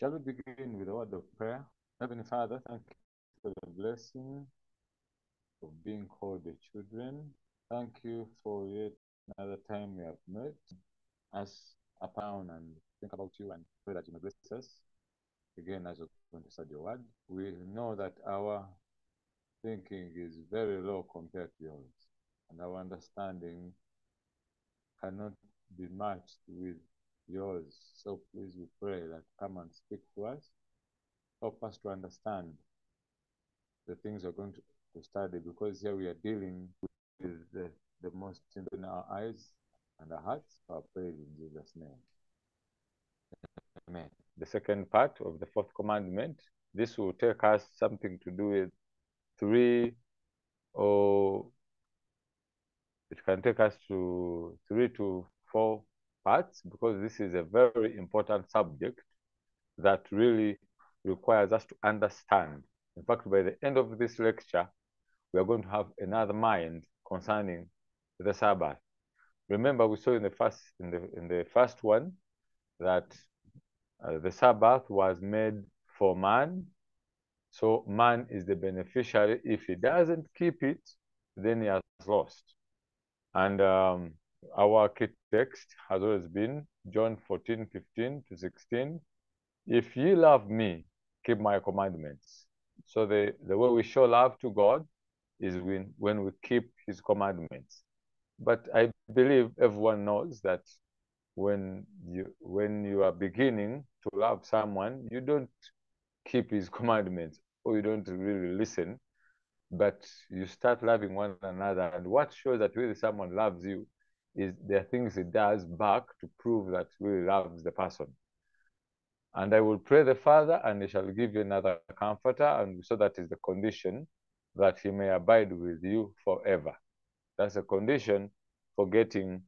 Shall we begin with a word of prayer? Heavenly Father, thank you for the blessing of being called the children. Thank you for yet another time we have met As us upon and think about you and pray that you may bless us again as we're going to study your word. We know that our thinking is very low compared to yours, and our understanding cannot be matched with yours. So please, we pray that come and speak to us. Help us to understand the things we're going to, to study because here we are dealing with the, the most in our eyes and our hearts. I pray in Jesus' name. Amen. The second part of the fourth commandment, this will take us something to do with three or it can take us to three to four parts because this is a very important subject that really requires us to understand. In fact, by the end of this lecture, we are going to have another mind concerning the Sabbath. Remember, we saw in the first in the in the first one that uh, the Sabbath was made for man, so man is the beneficiary. If he doesn't keep it, then he has lost. And um, our key text has always been John 14, 15 to 16. If ye love me, keep my commandments. So the, the way we show love to God is when, when we keep his commandments. But I believe everyone knows that when you when you are beginning to love someone, you don't keep his commandments or you don't really listen, but you start loving one another. And what shows that really someone loves you is there are things he does back to prove that really loves the person. And I will pray the Father, and he shall give you another comforter, and so that is the condition that he may abide with you forever. That's a condition for getting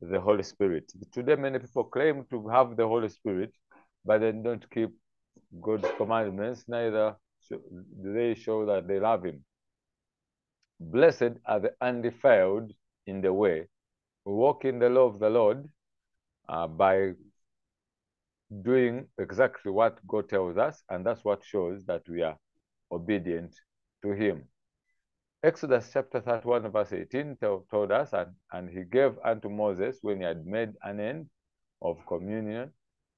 the Holy Spirit. Today, many people claim to have the Holy Spirit, but they don't keep God's commandments, neither do they show that they love Him. Blessed are the undefiled in the way, walk in the law of the Lord uh, by doing exactly what God tells us, and that's what shows that we are obedient to Him. Exodus chapter 31, verse 18 told us, and, and he gave unto Moses when he had made an end of communion,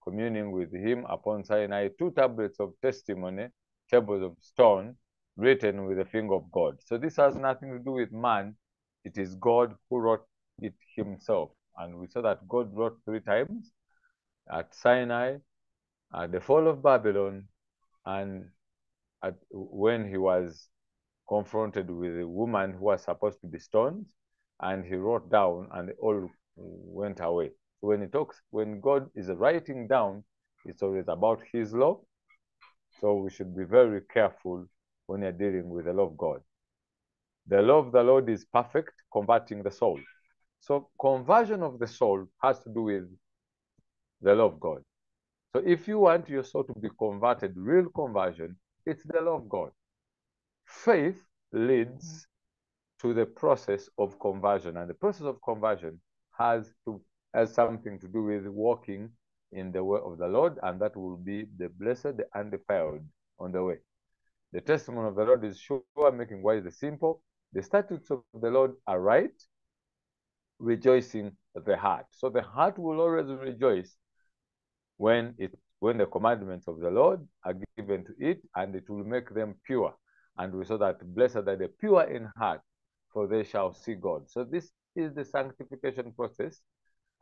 communing with him upon Sinai, two tablets of testimony, tables of stone, written with the finger of God. So this has nothing to do with man. It is God who wrote it himself. And we saw that God wrote three times at Sinai, at the fall of Babylon, and at, when he was confronted with a woman who was supposed to be stoned, and he wrote down, and all went away. So when he talks, when God is writing down, it's always about his law. So we should be very careful when you're dealing with the law of God. The law of the Lord is perfect, converting the soul. So conversion of the soul has to do with the law of God. So if you want your soul to be converted, real conversion, it's the law of God. Faith leads to the process of conversion, and the process of conversion has to has something to do with walking in the way of the Lord, and that will be the blessed, and the undefiled on the way. The testimony of the Lord is sure, making wise the simple. The statutes of the Lord are right, rejoicing the heart. So the heart will always rejoice when it when the commandments of the Lord are given to it, and it will make them pure. And we saw that blessed are the pure in heart, for they shall see God. So this is the sanctification process.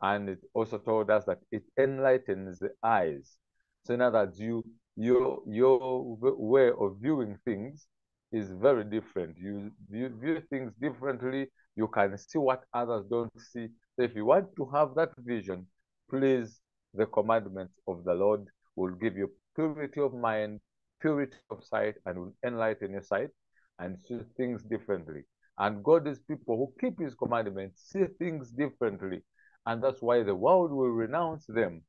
And it also told us that it enlightens the eyes. So now that you your your way of viewing things is very different. You view, view things differently. You can see what others don't see. So if you want to have that vision, please, the commandments of the Lord will give you purity of mind, purity of sight, and will enlighten your sight and see things differently. And God is people who keep his commandments, see things differently. And that's why the world will renounce them,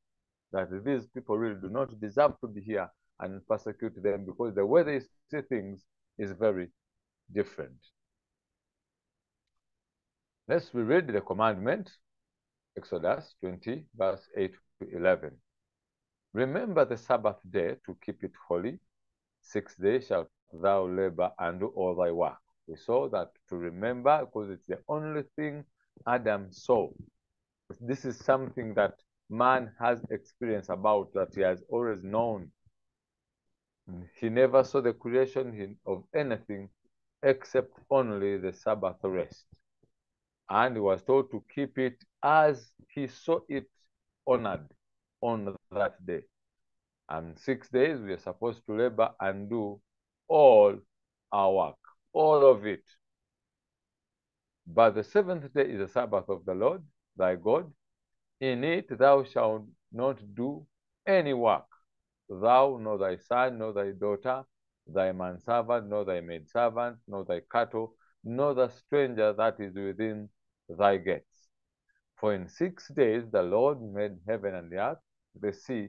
that these people really do not deserve to be here and persecute them because the way they see things is very different. Let's reread the commandment, Exodus 20, verse 8 to 11. Remember the Sabbath day to keep it holy. Six days shalt thou labor and do all thy work. We saw that to remember because it's the only thing Adam saw. This is something that man has experience about that he has always known. He never saw the creation of anything except only the Sabbath rest. And he was told to keep it as he saw it honored on that day. And six days we are supposed to labor and do all our work, all of it. But the seventh day is the Sabbath of the Lord thy God. In it thou shalt not do any work, thou, nor thy son, nor thy daughter, thy manservant, nor thy maidservant, nor thy cattle, nor the stranger that is within thy gates. For in six days the Lord made heaven and the earth, the sea,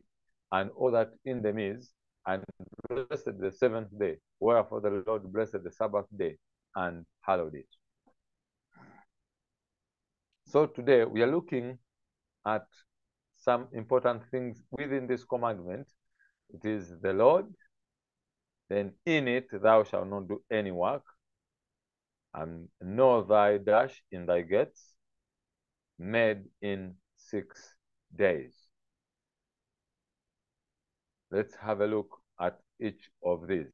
and all that in them is, and blessed the seventh day. Wherefore the Lord blessed the Sabbath day and hallowed it. So today we are looking at some important things within this commandment. It is the Lord, then in it thou shalt not do any work, and know thy dash in thy gates, made in six days. Let's have a look at each of these.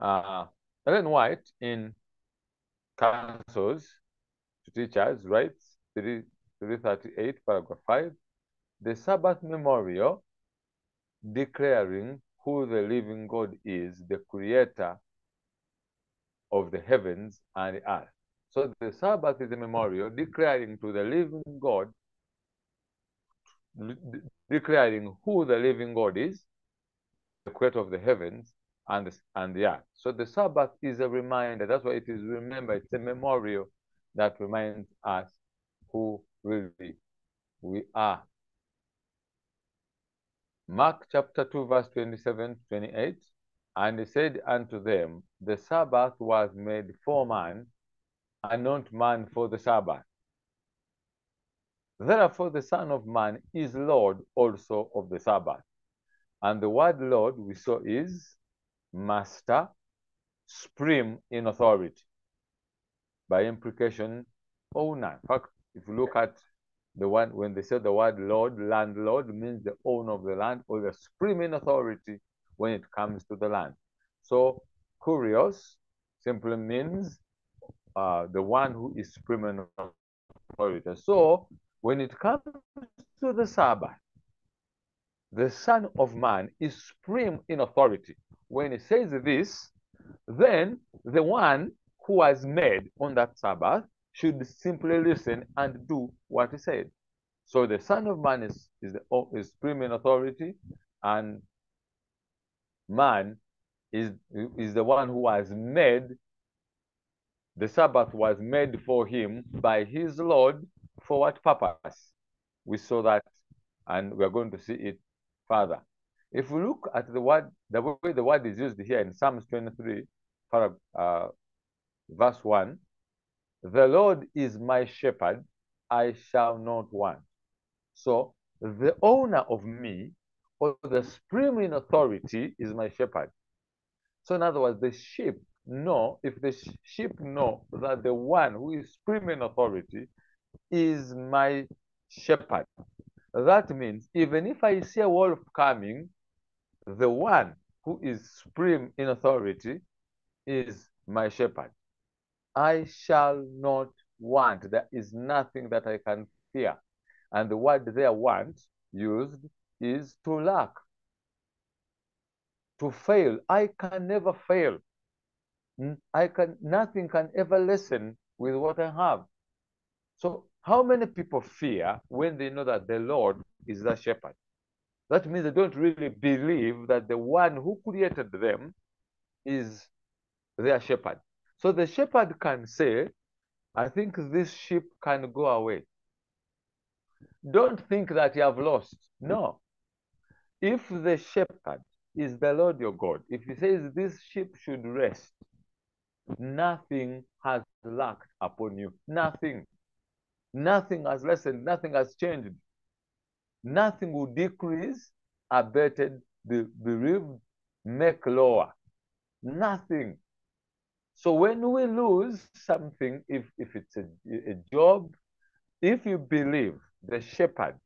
Uh, Ellen White in Counsels to Teachers writes 3, 338, paragraph 5, the Sabbath memorial declaring who the living God is, the creator of the heavens and the earth. So the Sabbath is a memorial declaring to the living God declaring who the living God is, the creator of the heavens and the, and the earth. So the Sabbath is a reminder. That's why it is remember. It's a memorial that reminds us who really we are. Mark chapter 2, verse 27 28. And he said unto them, The Sabbath was made for man, and not man for the Sabbath. Therefore, the Son of Man is Lord also of the Sabbath. And the word Lord we saw is master, supreme in authority. By implication, owner. In fact, if you look at the one, when they say the word Lord, landlord means the owner of the land or the supreme authority when it comes to the land. So, kurios simply means uh, the one who is supreme authority. So, when it comes to the Sabbath, the Son of Man is supreme in authority. When he says this, then the one who was made on that Sabbath should simply listen and do what he said. So the Son of Man is, is, the, is supreme authority, and man is, is the one who was made. The Sabbath was made for him by his Lord for what purpose? We saw that, and we are going to see it further. If we look at the word, the way the word is used here in Psalms 23, uh, verse 1, the Lord is my shepherd, I shall not want. So the owner of me, or the supreme in authority, is my shepherd. So in other words, the sheep know, if the sheep know that the one who is supreme in authority is my shepherd. That means even if I see a wolf coming, the one who is supreme in authority is my shepherd. I shall not want. There is nothing that I can fear. And the word there want used is to lack, to fail. I can never fail. I can nothing can ever lessen with what I have. So how many people fear when they know that the Lord is the shepherd? That means they don't really believe that the one who created them is their shepherd. So the shepherd can say, I think this sheep can go away. Don't think that you have lost. No. If the shepherd is the Lord your God, if he says this sheep should rest, nothing has lacked upon you. Nothing. Nothing has lessened, nothing has changed. Nothing will decrease, abated, be bereaved, make lower. Nothing. So when we lose something, if, if it's a, a job, if you believe the shepherd,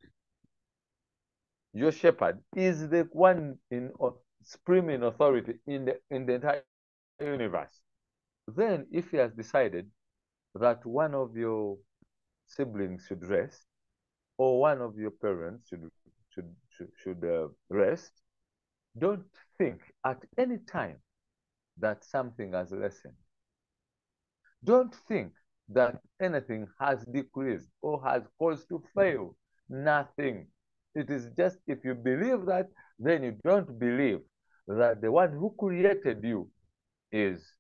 your shepherd is the one in uh, supreme authority in the in the entire universe, then if he has decided that one of your siblings should rest, or one of your parents should should should, should uh, rest, don't think at any time that something has lessened. Don't think that anything has decreased or has caused to fail. Nothing. It is just if you believe that, then you don't believe that the one who created you is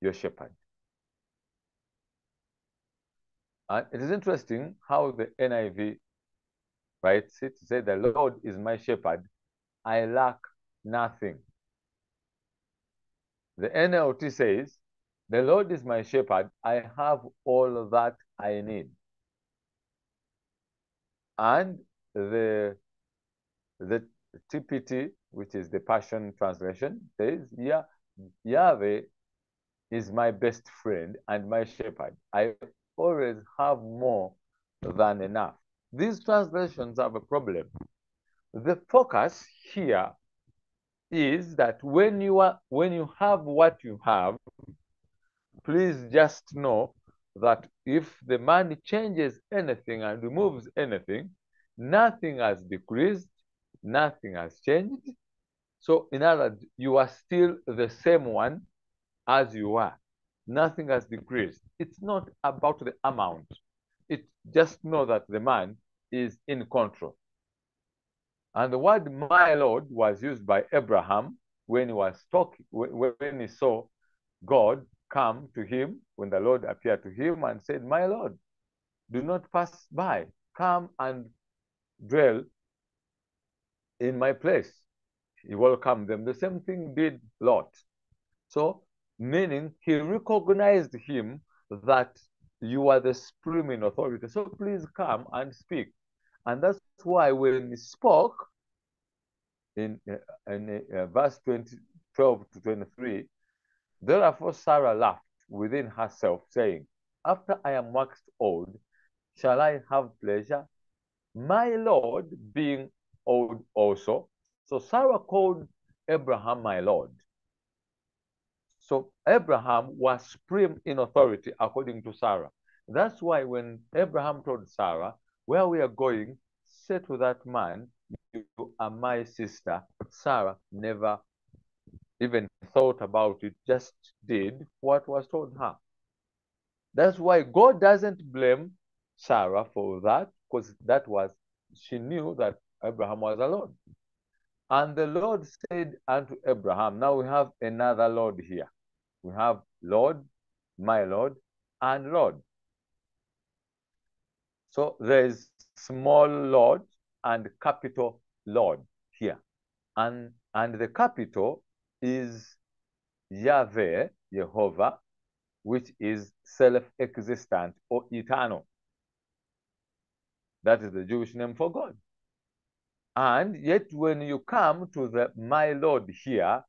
your shepherd. And it is interesting how the NIV writes it. Say, the Lord is my shepherd. I lack nothing. The NLT says, the Lord is my shepherd. I have all that I need. And the, the TPT, which is the Passion Translation, says, yeah, Yahweh is my best friend and my shepherd. I always have more than enough. These translations have a problem. The focus here is that when you are when you have what you have, please just know that if the man changes anything and removes anything, nothing has decreased, nothing has changed. So in other words, you are still the same one as you are. Nothing has decreased. It's not about the amount. It just know that the man is in control. And the word my Lord was used by Abraham when he was talking, when he saw God come to him, when the Lord appeared to him and said, My Lord, do not pass by. Come and dwell in my place. He welcomed them. The same thing did Lot. So, meaning he recognized him that you are the supreme in authority. So please come and speak. And that's why when he spoke in, uh, in uh, verse 20, 12 to 23, therefore Sarah laughed within herself, saying, After I am waxed old, shall I have pleasure? My Lord being old also. So Sarah called Abraham my Lord. So Abraham was supreme in authority according to Sarah. That's why when Abraham told Sarah, where we are going, say to that man, you are my sister. Sarah never even thought about it, just did what was told her. That's why God doesn't blame Sarah for that, because that was, she knew that Abraham was alone. And the Lord said unto Abraham, now we have another Lord here. We have Lord, my Lord, and Lord. So there's small Lord and capital Lord here. And, and the capital is Yahweh, Jehovah, which is self-existent or eternal. That is the Jewish name for God. And yet when you come to the my Lord here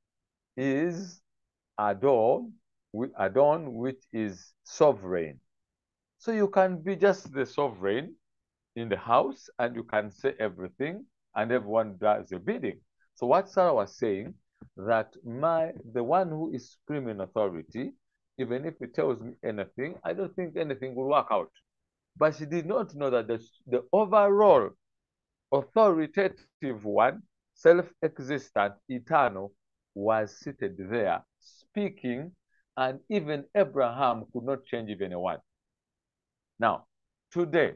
is Adon, Adon, which is sovereign. So you can be just the sovereign in the house and you can say everything and everyone does your bidding. So what Sarah was saying, that my the one who is supreme in authority, even if he tells me anything, I don't think anything will work out. But she did not know that the, the overall authoritative one, self-existent, eternal, was seated there, speaking, and even Abraham could not change even a word. Now, today,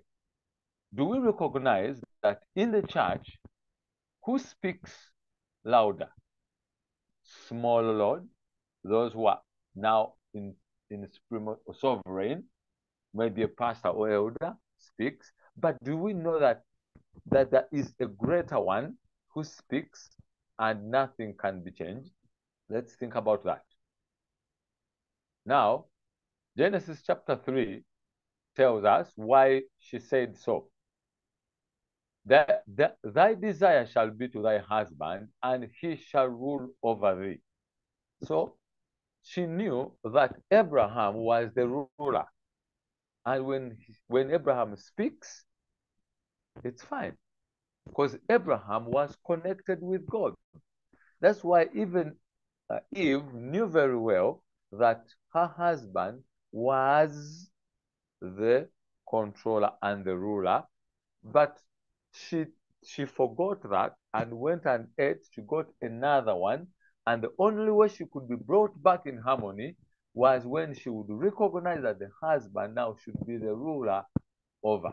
do we recognize that in the church, who speaks louder? Small Lord, those who are now in, in supreme or sovereign, maybe a pastor or elder speaks, but do we know that that there is a greater one who speaks and nothing can be changed? Let's think about that. Now, Genesis chapter 3 tells us why she said so. That, that thy desire shall be to thy husband, and he shall rule over thee. So she knew that Abraham was the ruler. And when, when Abraham speaks, it's fine. Because Abraham was connected with God. That's why even uh, Eve knew very well that her husband was the controller and the ruler, but she she forgot that and went and ate. She got another one, and the only way she could be brought back in harmony was when she would recognize that the husband now should be the ruler over.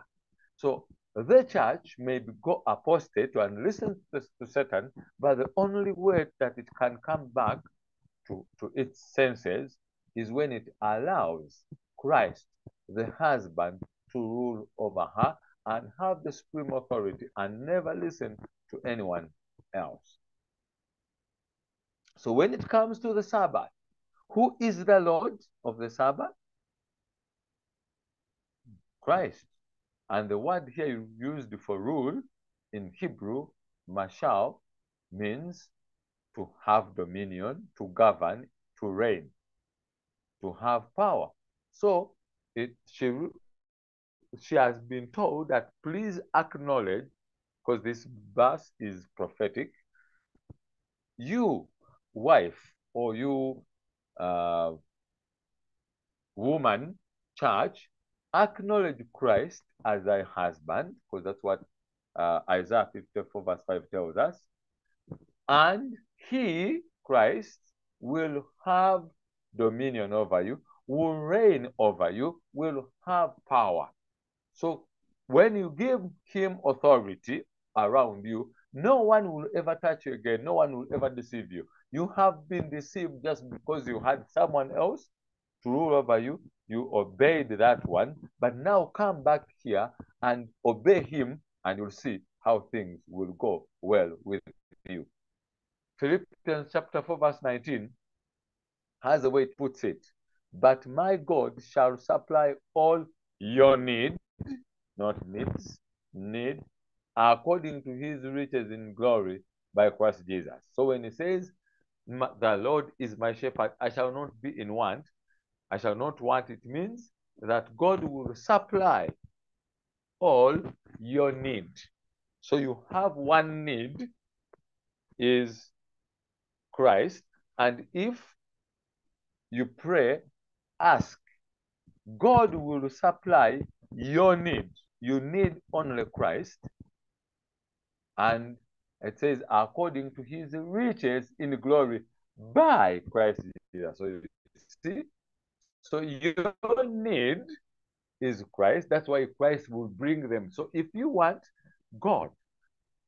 So the church may go apostate and listen to, to Satan, but the only way that it can come back to, to its senses is when it allows Christ, the husband, to rule over her and have the supreme authority and never listen to anyone else. So when it comes to the Sabbath, who is the Lord of the Sabbath? Christ. And the word here used for rule in Hebrew, mashal, means to have dominion, to govern, to reign, to have power. So it, she, she has been told that please acknowledge, because this verse is prophetic, you, wife, or you, uh, woman, church, acknowledge Christ as thy husband, because that's what uh, Isaiah 54 verse 5 tells us. And he, Christ, will have dominion over you, will reign over you, will have power. So when you give him authority around you, no one will ever touch you again. No one will ever deceive you. You have been deceived just because you had someone else to rule over you. You obeyed that one, but now come back here and obey him, and you'll see how things will go well with you. Philippians chapter 4, verse 19 has a way it puts it. But my God shall supply all your need, not needs, need, according to his riches in glory by Christ Jesus. So when he says, the Lord is my shepherd, I shall not be in want, I shall not want, it means that God will supply all your need. So you have one need is Christ, and if you pray, ask, God will supply your need. You need only Christ. And it says, according to his riches in glory by Christ Jesus. So you see, so your need is Christ. That's why Christ will bring them. So if you want God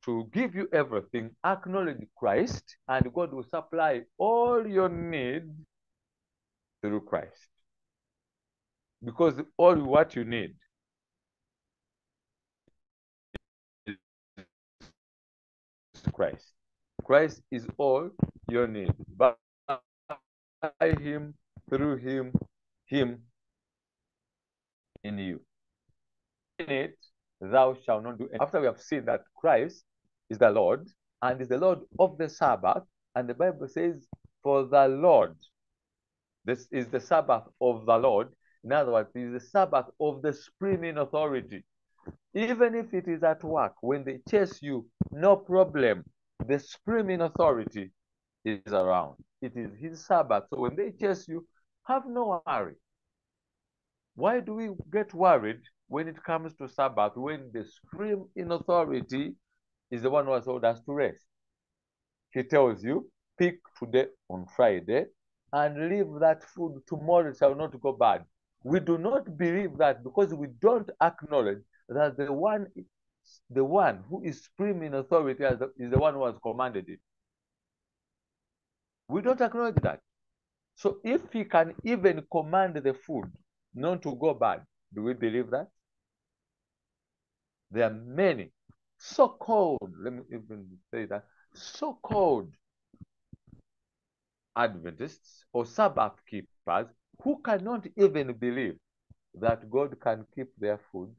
to give you everything, acknowledge Christ, and God will supply all your need through Christ. Because all what you need Christ. Christ is all your need. By him, through him, him in you. In it, thou shalt not do anything. After we have seen that Christ is the Lord and is the Lord of the Sabbath, and the Bible says, for the Lord. This is the Sabbath of the Lord. In other words, it is the Sabbath of the supreme authority. Even if it is at work, when they chase you, no problem. The supreme authority is around. It is his Sabbath. So when they chase you, have no worry. Why do we get worried when it comes to Sabbath when the supreme in authority is the one who has told us to rest? He tells you, pick today on Friday and leave that food tomorrow it shall not go bad. We do not believe that because we don't acknowledge that the one the one who is supreme in authority is the one who has commanded it. We don't acknowledge that. So if he can even command the food not to go bad, do we believe that? There are many so-called, let me even say that, so-called Adventists or Sabbath keepers who cannot even believe that God can keep their food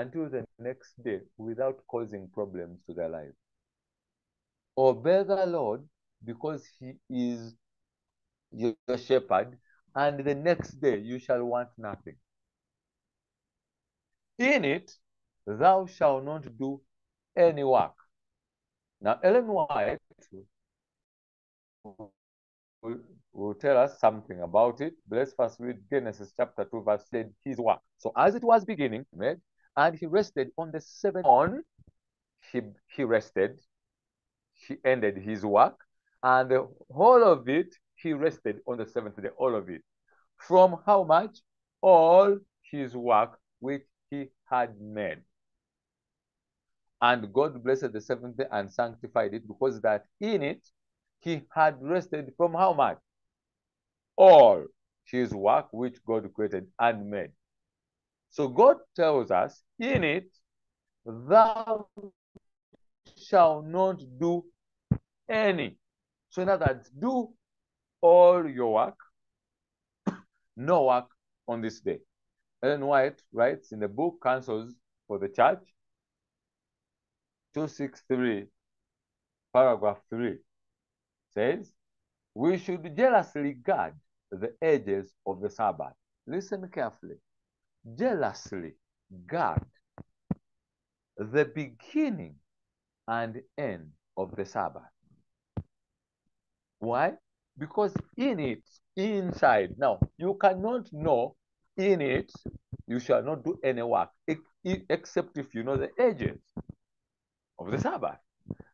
until the next day without causing problems to their life. Obey the Lord because he is your shepherd, and the next day you shall want nothing. In it, thou shalt not do any work. Now, Ellen White will, tell us something about it. Let's first read Genesis chapter 2, verse 10, his work. So, as it was beginning, made, and he rested on the seventh on, he, he rested, he ended his work, and the whole of it, he rested on the seventh day, all of it. From how much? All his work which he had made. And God blessed the seventh day and sanctified it because that in it he had rested from how much? All his work which God created and made. So God tells us, in it, thou shalt not do any. So in other words, do all your work, no work on this day. Ellen White writes in the book Counsels for the Church, 263, paragraph 3, says, We should jealously guard the edges of the Sabbath. Listen carefully. Jealously guard the beginning and end of the Sabbath. Why? Because in it, inside, now, you cannot know in it, you shall not do any work except if you know the edges of the Sabbath.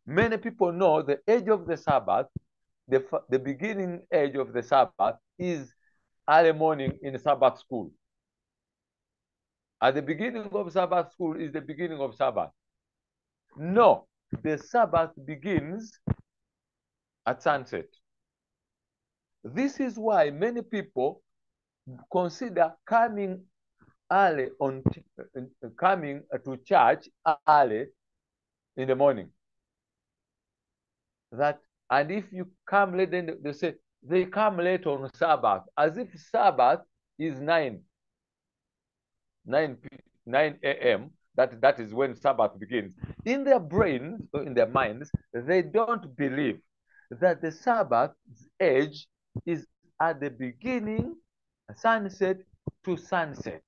Many people know the edge of the Sabbath, the, the beginning edge of the Sabbath is early morning in Sabbath school. At the beginning of Sabbath school is the beginning of Sabbath. No, the Sabbath begins at sunset. This is why many people consider coming early on uh, coming to church early in the morning. That and if you come late, then they say they come late on Sabbath, as if Sabbath is nine, nine, 9 a.m. That that is when Sabbath begins. In their brains, uh, in their minds, they don't believe that the Sabbath age is at the beginning, sunset to sunset.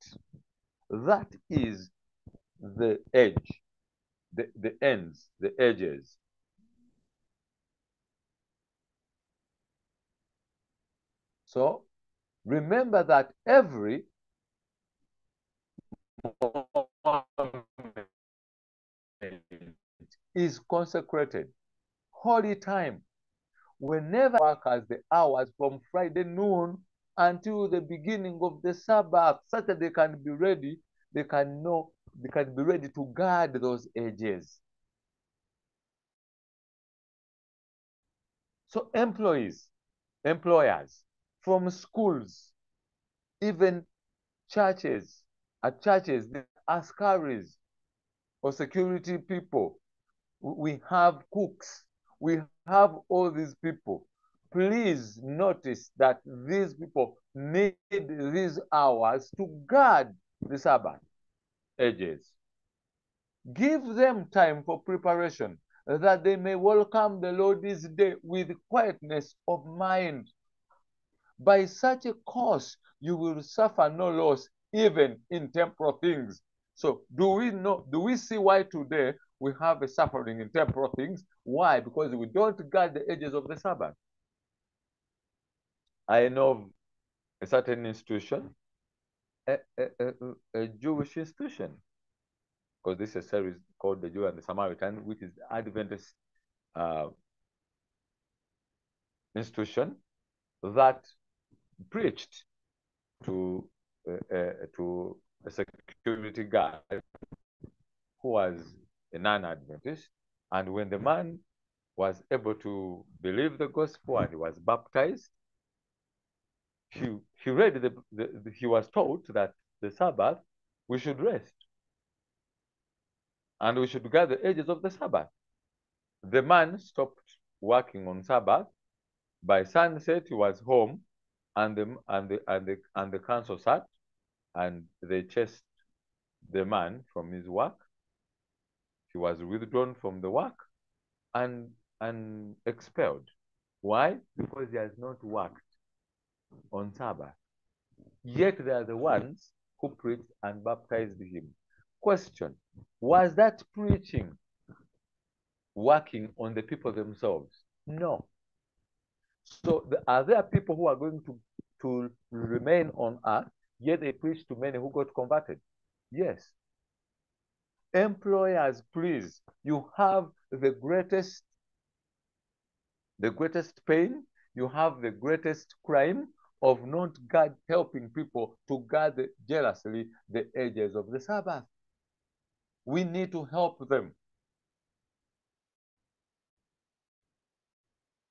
That is the edge, the, the ends, the edges. So remember that every is consecrated, holy time. Whenever work as the hours from Friday noon until the beginning of the Sabbath, such that they can be ready, they can know, they can be ready to guard those edges. So employees, employers, from schools, even churches, at churches, the askaris or security people, we have cooks, we have all these people. Please notice that these people need these hours to guard the Sabbath edges. Give them time for preparation that they may welcome the Lord this day with quietness of mind. By such a course, you will suffer no loss, even in temporal things. So, do we know? Do we see why today we have a suffering in temporal things? Why? Because we don't guard the edges of the Sabbath. I know a certain institution, a, a, a, a Jewish institution, because this is a series called The Jew and the Samaritan, which is the Adventist uh, institution that preached to Eh, eh, to a security guard who was a non-Adventist, and when the man was able to believe the gospel and he was baptized, he he read the, the, the he was taught that the Sabbath we should rest and we should guard the edges of the Sabbath. The man stopped working on Sabbath. By sunset, he was home, and the and the and the and the council sat, and they chased the man from his work. He was withdrawn from the work and, and expelled. Why? Because he has not worked on Sabbath. Yet they are the ones who preached and baptized him. Question Was that preaching working on the people themselves? No. So the, are there people who are going to, to remain on earth, yet they preach to many who got converted? Yes. Employers, please, you have the greatest, the greatest pain, you have the greatest crime of not God helping people to guard jealously the edges of the Sabbath. We need to help them.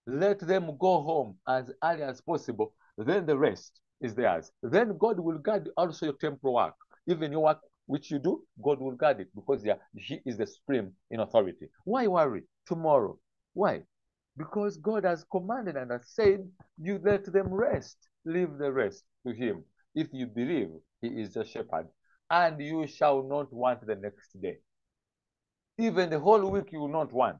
Let them go home as early as possible. Then the rest is theirs. Then God will guard also your temporal work. Even your work which you do, God will guard it because He is the supreme in authority. Why worry tomorrow? Why? Because God has commanded and has said, you let them rest. Leave the rest to Him. If you believe He is the shepherd, and you shall not want the next day. Even the whole week you will not want.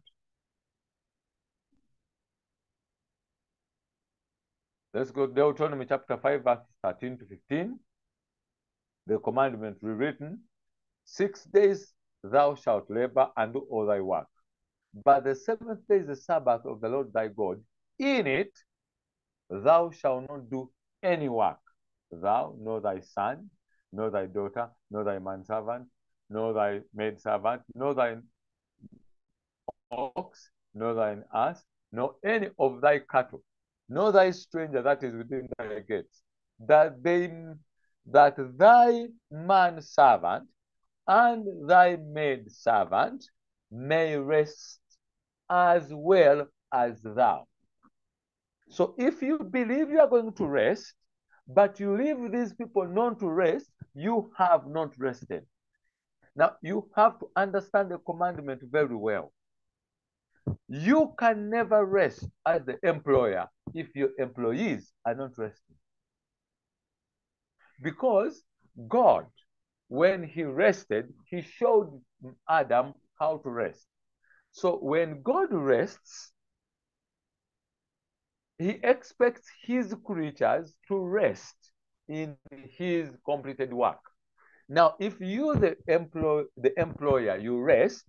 Let's go Deuteronomy chapter 5, verse 13 to 15. The commandment rewritten Six days thou shalt labor and do all thy work. But the seventh day is the Sabbath of the Lord thy God. In it thou shalt not do any work. Thou, nor thy son, nor thy daughter, nor thy manservant, nor thy maidservant, nor thy ox, nor thine ass, nor any of thy cattle, nor thy stranger that is within thy gates, that they that thy man servant and thy maid servant may rest as well as thou. So if you believe you are going to rest, but you leave these people not to rest, you have not rested. Now you have to understand the commandment very well. You can never rest as the employer if your employees are not resting. Because God, when he rested, he showed Adam how to rest. So when God rests, he expects his creatures to rest in his completed work. Now, if you, the, employ, the employer, you rest,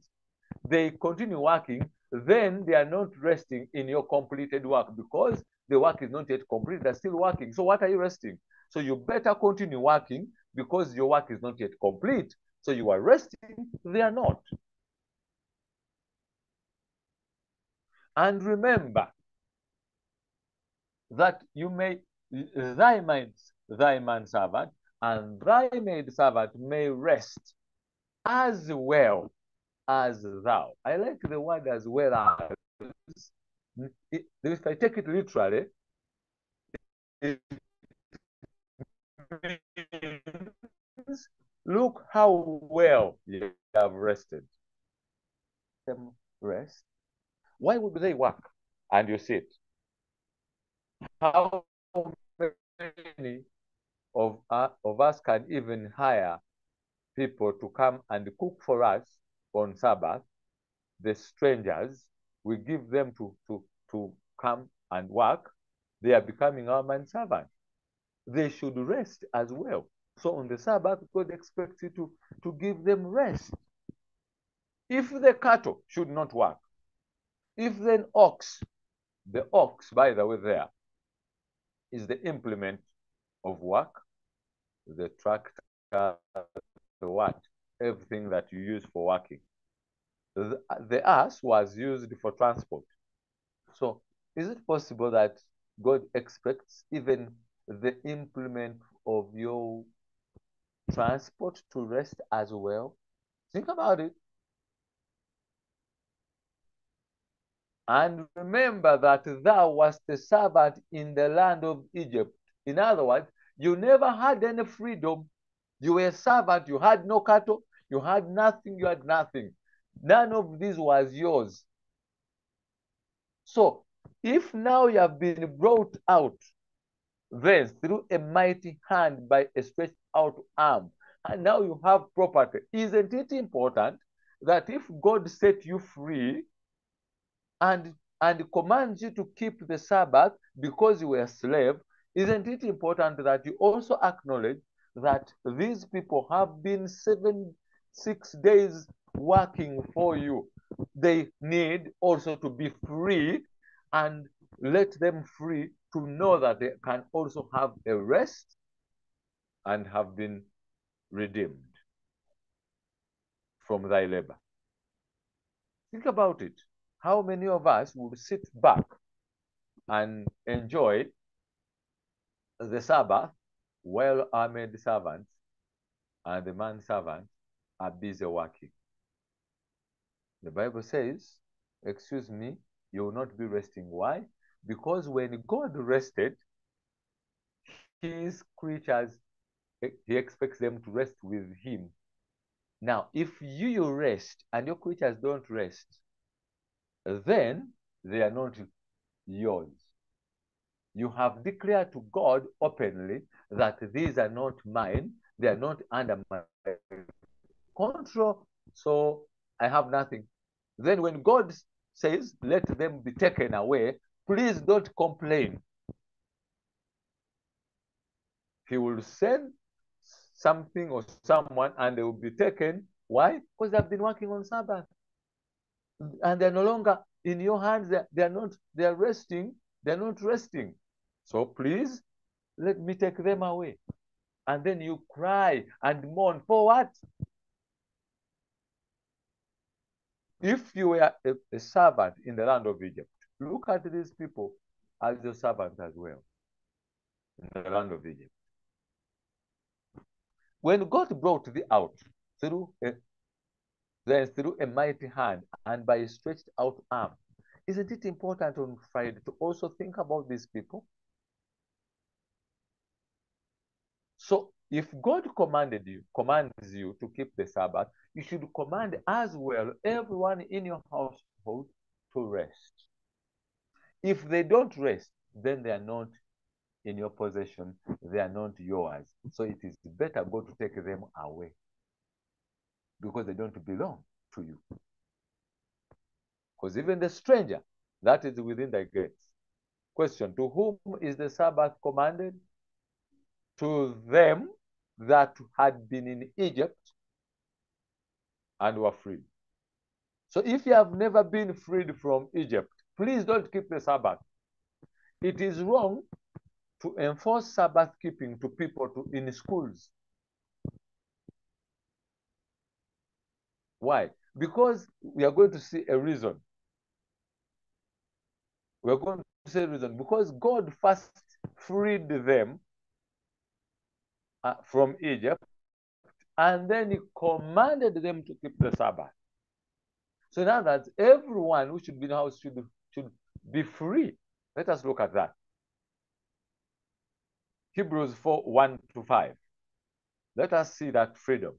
they continue working, then they are not resting in your completed work because the work is not yet complete. They're still working. So what are you resting? So you better continue working because your work is not yet complete. So you are resting, they are not. And remember that you may, thy man, thy man servant and thy maid servant may rest as well as thou. I like the word as well as. If I take it literally, it means look how well you have rested. Rest. Why would they work and you sit? How many of, uh, of us can even hire people to come and cook for us on Sabbath, the strangers, we give them to, to, to come and work, they are becoming our man servant. They should rest as well. So on the Sabbath, God expects you to, to give them rest. If the cattle should not work, if then ox, the ox, by the way, there is the implement of work, the tractor, the what, everything that you use for working. The, the ass was used for transport. So is it possible that God expects even the implement of your transport to rest as well? Think about it. And remember that thou wast a servant in the land of Egypt. In other words, you never had any freedom. You were a servant, you had no cattle, you had nothing, you had nothing. None of this was yours. So, if now you have been brought out, then through a mighty hand by a stretched out arm, and now you have property. Isn't it important that if God set you free and and commands you to keep the Sabbath because you were a slave, isn't it important that you also acknowledge that these people have been seven, six days working for you? They need also to be free and let them free to know that they can also have a rest and have been redeemed from thy labor. Think about it. How many of us would sit back and enjoy the Sabbath while armed servants and the man servants are busy working? The Bible says, excuse me, you will not be resting. Why? Because when God rested, his creatures, eh, he expects them to rest with him. Now, if you rest and your creatures don't rest, then they are not yours. You have declared to God openly that these are not mine, they are not under my control, so I have nothing. Then when God says, let them be taken away, please don't complain. He will send something or someone and they will be taken. Why? Because they've been working on Sabbath. And they're no longer in your hands. They're, they're not, they're resting. They're not resting. So please, let me take them away. And then you cry and mourn for what? If you were a, a servant in the land of Egypt, look at these people as your servants as well in the land of Egypt. When God brought thee out through a, then through a mighty hand and by a stretched out arm, isn't it important on Friday to also think about these people? So if God commanded you, commands you to keep the Sabbath, you should command as well everyone in your household to rest. If they don't rest, then they are not in your possession, they are not yours. So it is better God to take them away because they don't belong to you. Because even the stranger that is within the gates. Question To whom is the Sabbath commanded? To them that had been in Egypt and were free. So if you have never been freed from Egypt, please don't keep the Sabbath. It is wrong to enforce Sabbath keeping to people to, in schools. Why? Because we are going to see a reason. We are going to see a reason. Because God first freed them uh, from Egypt, and then he commanded them to keep the Sabbath. So now that everyone who should be in the house should, should be free. Let us look at that. Hebrews 4 1 to 5. Let us see that freedom.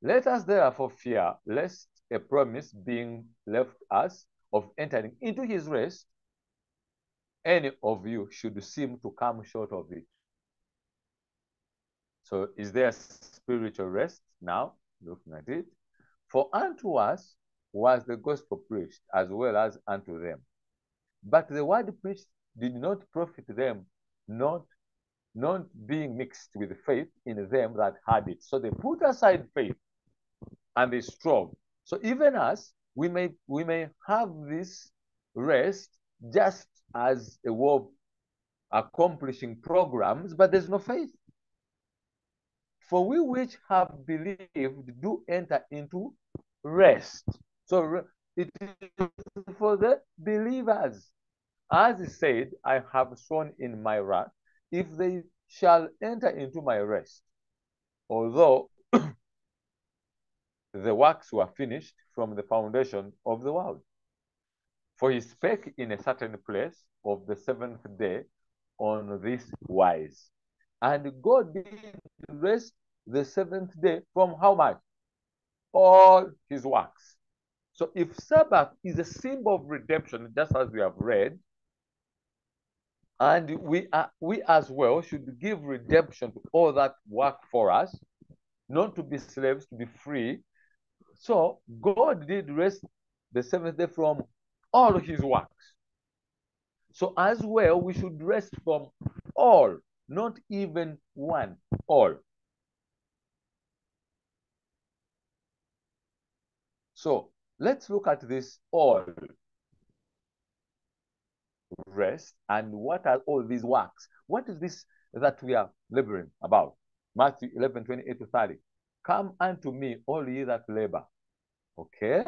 Let us therefore fear lest a promise being left us of entering into his rest, any of you should seem to come short of it. So, is there spiritual rest now? Looking at it. For unto us was the gospel preached as well as unto them. But the word preached did not profit them, not not being mixed with faith in them that had it. So they put aside faith and they strove. So even us, we may we may have this rest just as a of accomplishing programs, but there's no faith. For we which have believed do enter into rest. So it is for the believers. As he said, I have sworn in my wrath, if they shall enter into my rest, although the works were finished from the foundation of the world. For he spake in a certain place of the seventh day on this wise. And God did rest the seventh day from how much? All his works. So if Sabbath is a symbol of redemption, just as we have read, and we are we as well should give redemption to all that work for us not to be slaves, to be free. So God did rest the seventh day from all his works. So as well, we should rest from all, not even one, all. So let's look at this all rest and what are all these works? What is this that we are laboring about? Matthew 11, 28 to 30. Come unto me, all ye that labor. Okay?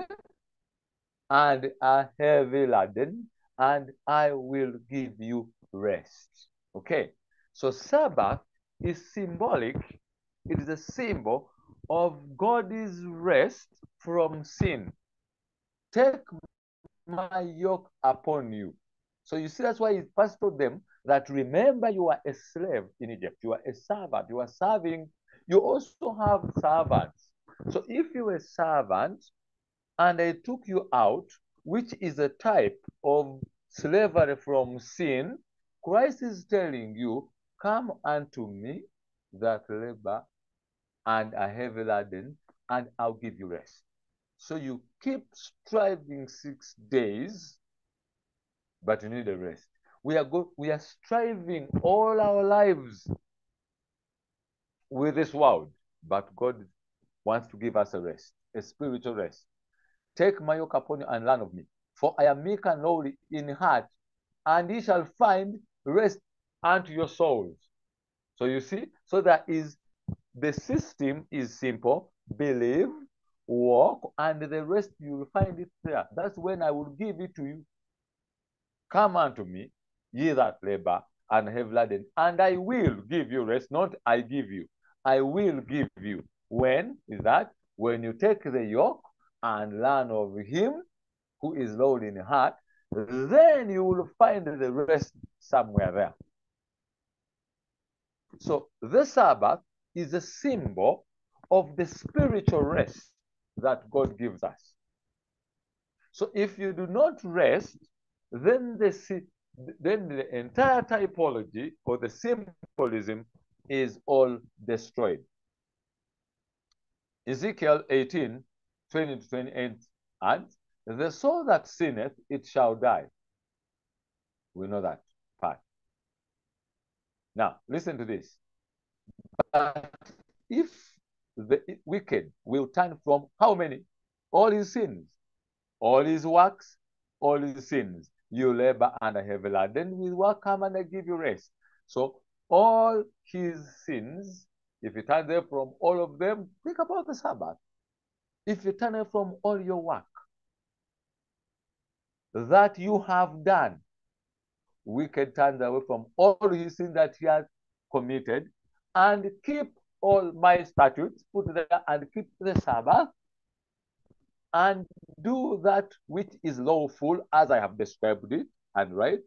And are heavy laden, and I will give you rest. Okay? So Sabbath is symbolic, it is a symbol of God's rest from sin. Take my yoke upon you. So you see, that's why he first told them that remember you are a slave in Egypt, you are a servant, you are serving, you also have servants. So if you are a servant and I took you out, which is a type of slavery from sin, Christ is telling you, Come unto me that labor and are heavy laden, and I'll give you rest. So you keep striving six days, but you need a rest. We are go we are striving all our lives with this world, but God wants to give us a rest, a spiritual rest. Take my yoke upon you and learn of me, for I am meek and lowly in heart, and ye shall find rest unto your souls. So you see, so that is the system is simple: believe, walk, and the rest you will find it there. That's when I will give it to you. Come unto me, ye that labor and have laden, and I will give you rest. Not I give you, I will give you. When is that? When you take the yoke and learn of him who is lowly in heart, then you will find the rest somewhere there. So the Sabbath is a symbol of the spiritual rest that God gives us. So if you do not rest, then the then the entire typology or the symbolism is all destroyed. Ezekiel 18, 20 to 28 adds, the soul that sinneth, it shall die. We know that. Now, listen to this. But if the wicked will turn from how many? All his sins, all his works, all his sins. You labor under heavy heavy laden with work, come and I give you rest. So all his sins, if you turn away from all of them, think about the Sabbath. If you turn away from all your work that you have done, wicked turns away from all his sins that he has committed and keep all my statutes, put there and keep the Sabbath, and do that which is lawful as I have described it and right,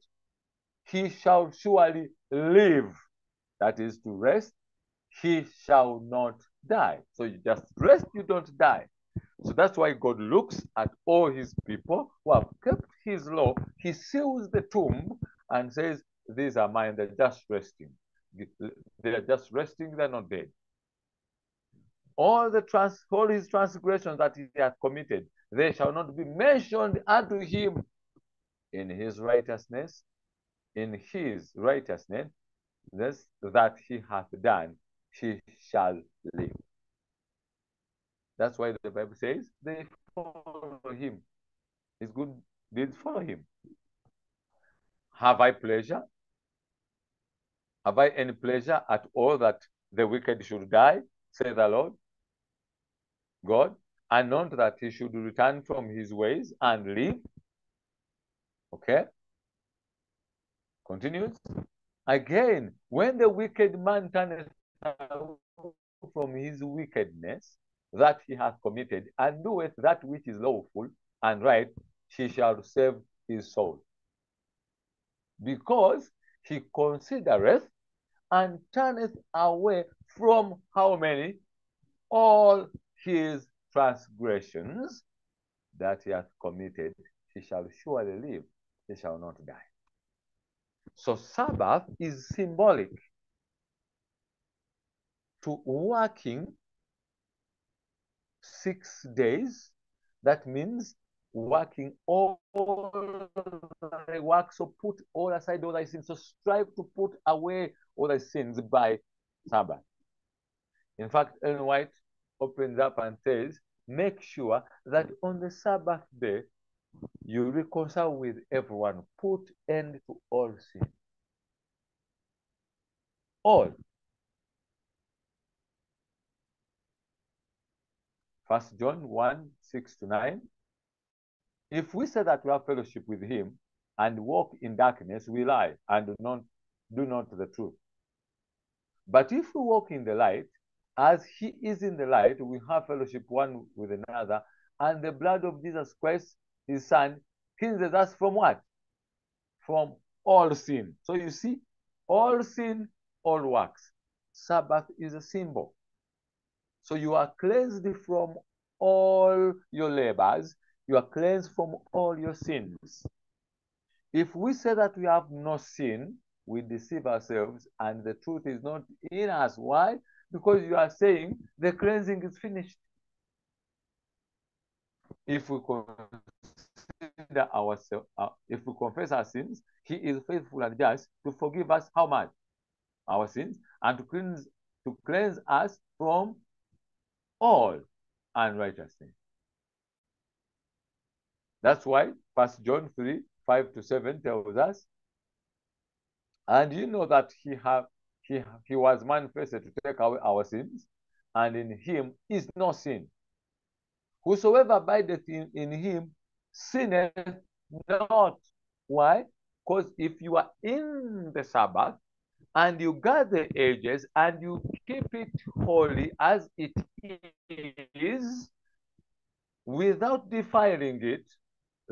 he shall surely live. That is to rest. He shall not die. So you just rest, you don't die. So that's why God looks at all his people who have kept his law. He seals the tomb and says, These are mine, they're just resting. They're just resting, they're not dead all the trans all his transgressions that he hath committed, they shall not be mentioned unto him in his righteousness, in his righteousness this that he hath done, he shall live. That's why the Bible says they follow him. His good deeds follow him. Have I pleasure? Have I any pleasure at all that the wicked should die? Say the Lord. God, and not that he should return from his ways and live. Okay? Continues. Again, when the wicked man turneth from his wickedness that he hath committed, and doeth that which is lawful and right, he shall save his soul. Because he considereth and turneth away from how many? All his transgressions that he hath committed, he shall surely live, he shall not die. So Sabbath is symbolic to working six days. That means working all thy work. So put all aside all thy sins. So strive to put away all thy sins by Sabbath. In fact, Ellen White opens up and says, make sure that on the Sabbath day, you reconcile with everyone. Put end to all sin. All. First John 1, 6 to 9. If we say that we have fellowship with him and walk in darkness, we lie and do not do not the truth. But if we walk in the light, as he is in the light, we have fellowship one with another, and the blood of Jesus Christ, his son, cleanses us from what? From all sin. So you see, all sin, all works. Sabbath is a symbol. So you are cleansed from all your labors. You are cleansed from all your sins. If we say that we have no sin, we deceive ourselves and the truth is not in us. Why? Because you are saying the cleansing is finished. If we consider ourselves, uh, if we confess our sins, he is faithful and just to forgive us how much? Our sins and to cleanse to cleanse us from all unrighteousness. That's why First John 3, 5 to 7 tells us, and you know that he have he, he was manifested to take away our sins, and in him is no sin. Whosoever abideth in, in him sinneth not. Why? Because if you are in the Sabbath and you guard the edges and you keep it holy as it is without defiling it,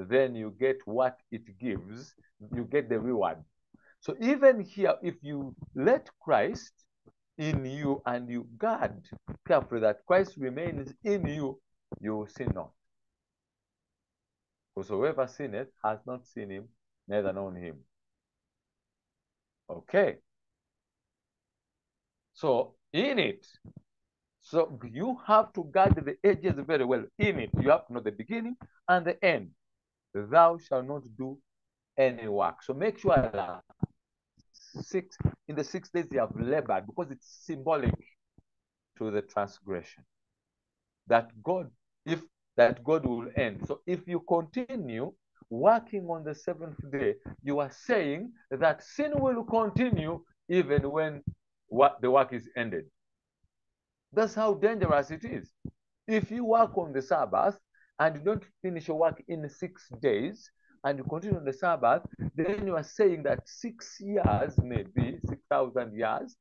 then you get what it gives, you get the reward. So even here, if you let Christ in you and you guard carefully that Christ remains in you, you will sin not. Whosoever sinneth has not seen him, neither known him. Okay. So in it, so you have to guard the edges very well. In it, you have to know the beginning and the end. Thou shalt not do any work. So make sure that six in the six days you have labored because it's symbolic to the transgression. That God, if that God will end. So if you continue working on the seventh day, you are saying that sin will continue even when what the work is ended. That's how dangerous it is. If you work on the Sabbath and you don't finish your work in six days and you continue on the Sabbath, then you are saying that six years, maybe 6,000 years,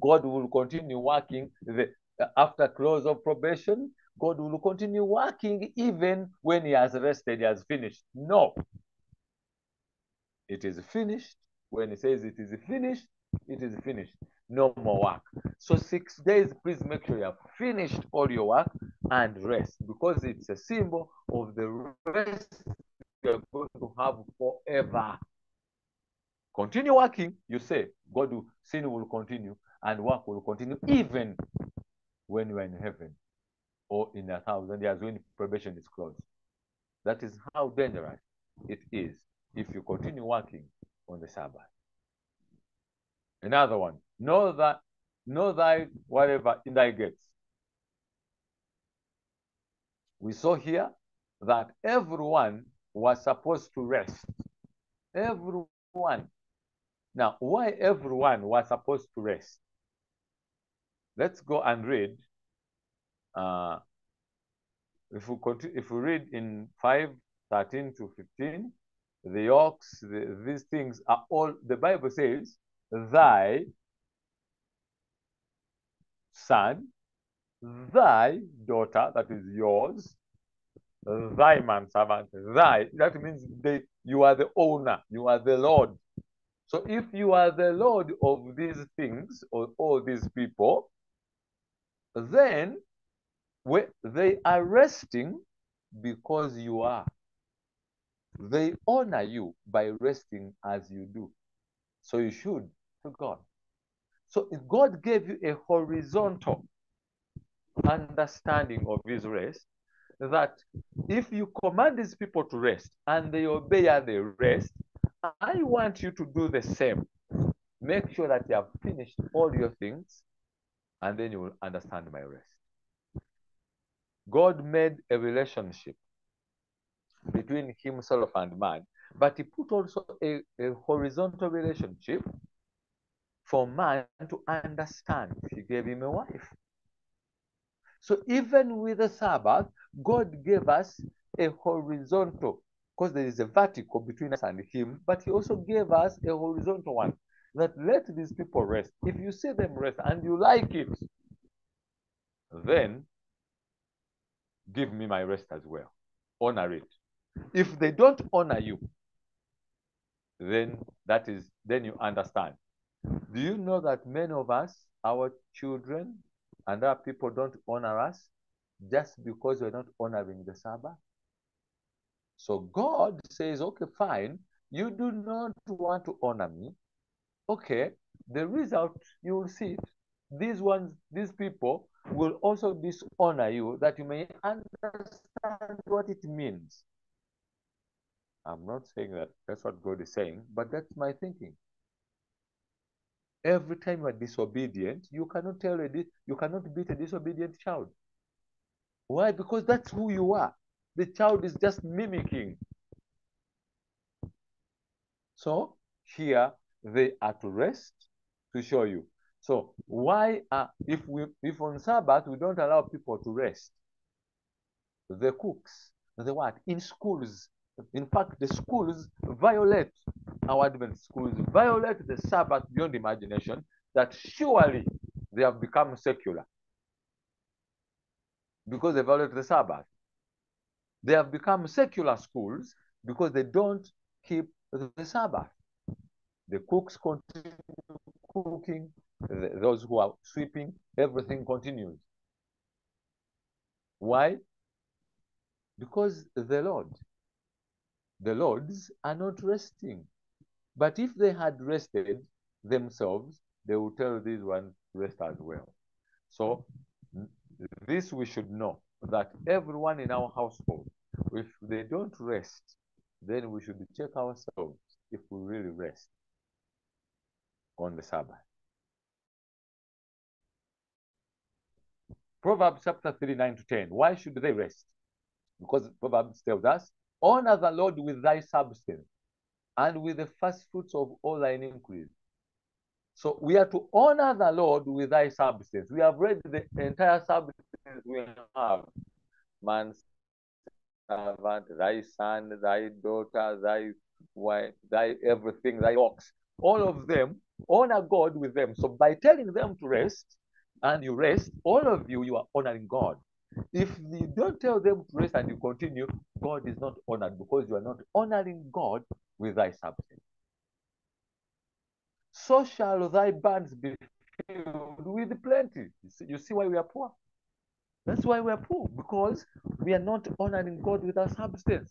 God will continue working the, after close of probation. God will continue working even when he has rested, he has finished. No. It is finished. When he says it is finished, it is finished. No more work. So six days, please make sure you have finished all your work and rest because it's a symbol of the rest you're going to have forever. Continue working, you say, God will, sin will continue and work will continue even when you are in heaven or in a thousand years when probation is closed. That is how dangerous it is if you continue working on the Sabbath. Another one, know that know thy whatever in thy gates. We saw here that everyone was supposed to rest. Everyone. Now, why everyone was supposed to rest? Let's go and read. Uh, if we continue, if we read in 5, 13 to 15, the ox, the, these things are all, the Bible says, thy son, thy daughter, that is yours, thy manservant, thy, that means they, you are the owner, you are the Lord. So if you are the Lord of these things, or all these people, then they are resting because you are. They honor you by resting as you do. So you should to God. So God gave you a horizontal understanding of his rest that if you command these people to rest and they obey and they rest, I want you to do the same. Make sure that you have finished all your things and then you will understand my rest. God made a relationship between himself and man, but he put also a, a horizontal relationship for man to understand. if He gave him a wife. So even with the Sabbath, God gave us a horizontal, because there is a vertical between us and him, but he also gave us a horizontal one that let these people rest. If you see them rest and you like it, then give me my rest as well. Honor it. If they don't honor you, then that is then you understand. Do you know that many of us, our children, and our people don't honor us just because we're not honoring the Sabbath? So God says, okay, fine, you do not want to honor me. Okay, the result you will see it. These ones, these people will also dishonor you that you may understand what it means. I'm not saying that that's what God is saying, but that's my thinking. Every time you are disobedient, you cannot tell a you cannot beat a disobedient child. Why? Because that's who you are. The child is just mimicking. So here they are to rest to show you. So why uh, if we if on Sabbath we don't allow people to rest? The cooks, the what? In schools. In fact, the schools violate our Adventist schools, violate the Sabbath beyond imagination, that surely they have become secular because they violate the Sabbath. They have become secular schools because they don't keep the Sabbath. The cooks continue cooking, those who are sweeping, everything continues. Why? Because the Lord, the Lords are not resting. But if they had rested themselves, they would tell these ones rest as well. So this we should know that everyone in our household, if they don't rest, then we should check ourselves if we really rest on the Sabbath. Proverbs chapter 3, 9 to 10. Why should they rest? Because Proverbs tells us, honor the Lord with thy substance and with the first fruits of all thine increase. So we are to honor the Lord with thy substance. We have read the entire substance we have. Man's servant, thy son, thy daughter, thy wife, thy everything, thy ox. All of them, honor God with them. So by telling them to rest, and you rest, all of you, you are honoring God. If you don't tell them to rest and you continue, God is not honored because you are not honoring God with thy substance. So shall thy barns be filled with plenty. You see, you see why we are poor? That's why we are poor, because we are not honoring God with our substance.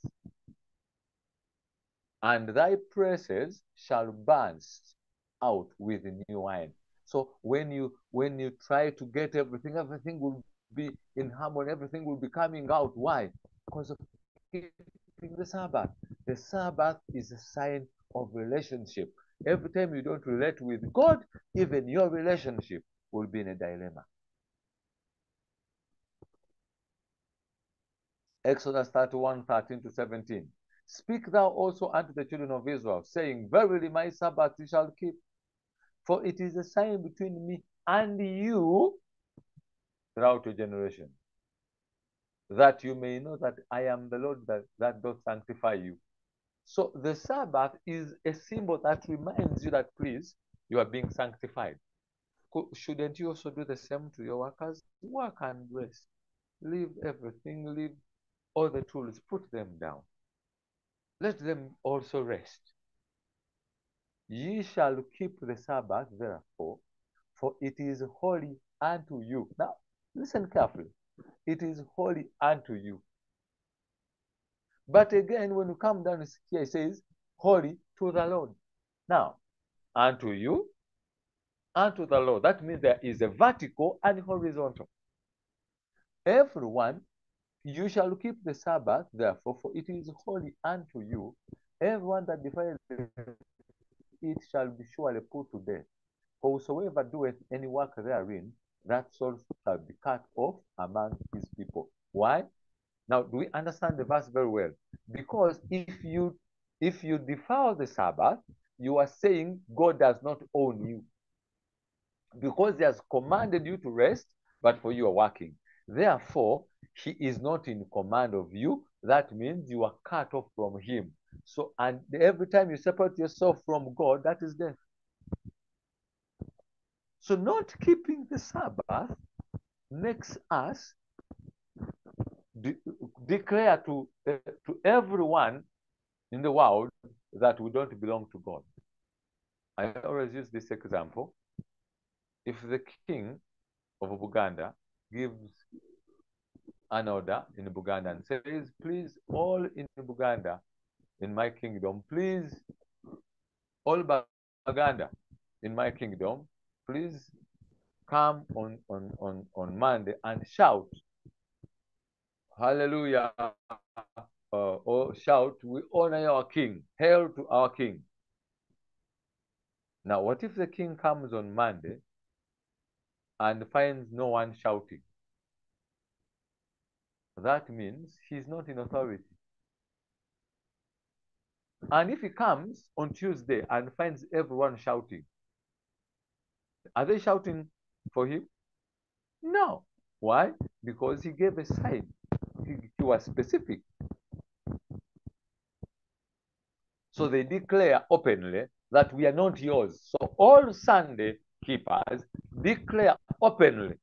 And thy presses shall burst out with new wine. So when you when you try to get everything, everything will be in harmony, everything will be coming out. Why? Because of keeping the Sabbath. The Sabbath is a sign of relationship. Every time you don't relate with God, even your relationship will be in a dilemma. Exodus 31, 13 to 17. Speak thou also unto the children of Israel, saying, Verily my Sabbath ye shall keep, for it is a sign between me and you throughout your generation, that you may know that I am the Lord that, that doth sanctify you. So the Sabbath is a symbol that reminds you that, please, you are being sanctified. Shouldn't you also do the same to your workers? Work and rest. Leave everything, leave all the tools, put them down. Let them also rest. Ye shall keep the Sabbath, therefore, for it is holy unto you. Now, listen carefully. It is holy unto you. But again, when you come down here, it says, holy to the Lord. Now, unto you, unto the Lord. That means there is a vertical and horizontal. everyone, you shall keep the Sabbath, therefore, for it is holy unto you. Everyone that defiles it shall be surely put to death. Whosoever doeth any work therein, that soul uh, shall be cut off among his people. Why? Now, do we understand the verse very well? Because if you if you defile the Sabbath, you are saying God does not own you. Because he has commanded you to rest, but for you are working. Therefore, he is not in command of you. That means you are cut off from him. So, and every time you separate yourself from God, that is death. So, not keeping the Sabbath makes us de declare to, uh, to everyone in the world that we don't belong to God. I always use this example. If the king of Buganda gives an order in Buganda and says, please, all in Buganda, in my kingdom, please, all Buganda in my kingdom, please come on, on, on, on Monday and shout, Hallelujah, uh, or shout, We honor our king, hail to our king. Now, what if the king comes on Monday and finds no one shouting? That means he's not in authority. And if he comes on Tuesday and finds everyone shouting, are they shouting for him? No. Why? Because he gave a sign. He, he was specific. So they declare openly that we are not yours. So all Sunday keepers declare openly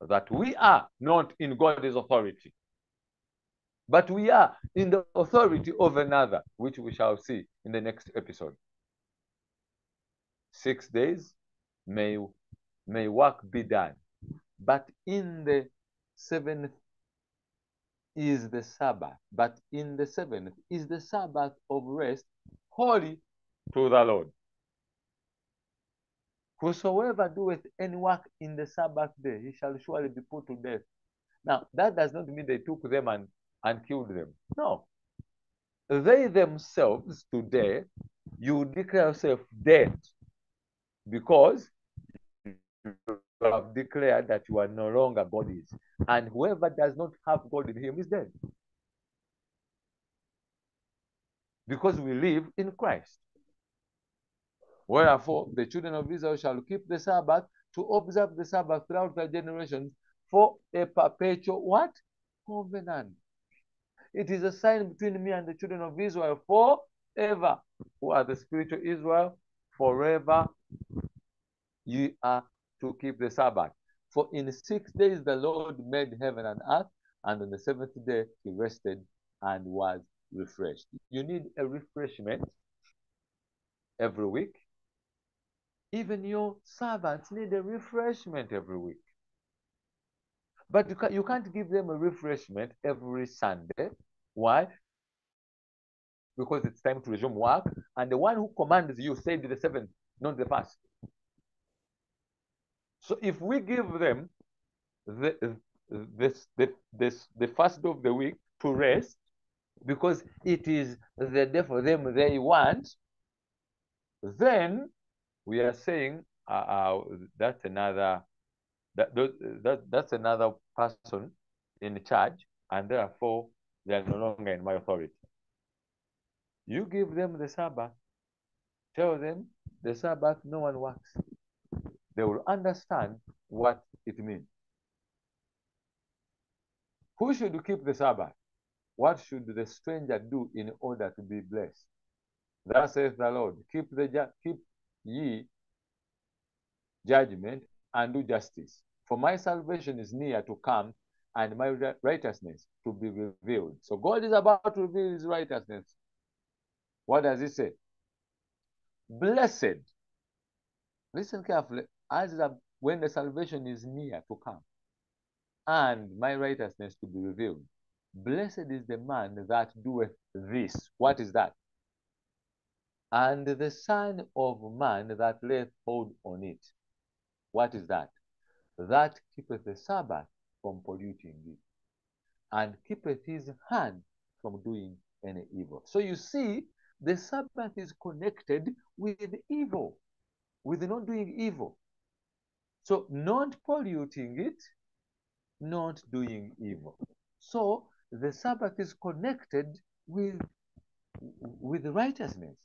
that we are not in God's authority, but we are in the authority of another, which we shall see in the next episode. Six days may, may work be done, but in the seventh is the Sabbath, but in the seventh is the Sabbath of rest, holy to the Lord. Whosoever doeth any work in the Sabbath day, he shall surely be put to death. Now, that does not mean they took them and, and killed them. No. They themselves today, you declare yourself dead because you have declared that you are no longer God's. And whoever does not have God in him is dead. Because we live in Christ. Wherefore, the children of Israel shall keep the Sabbath to observe the Sabbath throughout their generations for a perpetual what? Covenant. It is a sign between me and the children of Israel forever. Who are the spiritual Israel? Forever you are to keep the Sabbath. For in six days the Lord made heaven and earth, and on the seventh day he rested and was refreshed. You need a refreshment every week. Even your servants need a refreshment every week. But you, can, you can't give them a refreshment every Sunday. Why? Because it's time to resume work. And the one who commands you said the seventh, not the first. So if we give them the, this, the, this, the first day of the week to rest, because it is the day for them they want, then we are saying uh, uh, that's another that, that that's another person in charge, and therefore they are no longer in my authority. You give them the Sabbath, tell them the Sabbath no one works. They will understand what it means. Who should keep the Sabbath? What should the stranger do in order to be blessed? Thus saith the Lord, keep the keep ye judgment and do justice. For my salvation is near to come and my righteousness to be revealed. So God is about to reveal his righteousness. What does he say? Blessed. Listen carefully. As the, when the salvation is near to come and my righteousness to be revealed. Blessed is the man that doeth this. What is that? and the Son of Man that layeth hold on it. What is that? That keepeth the Sabbath from polluting it, and keepeth his hand from doing any evil. So you see, the Sabbath is connected with evil, with not doing evil. So not polluting it, not doing evil. So the Sabbath is connected with, with righteousness.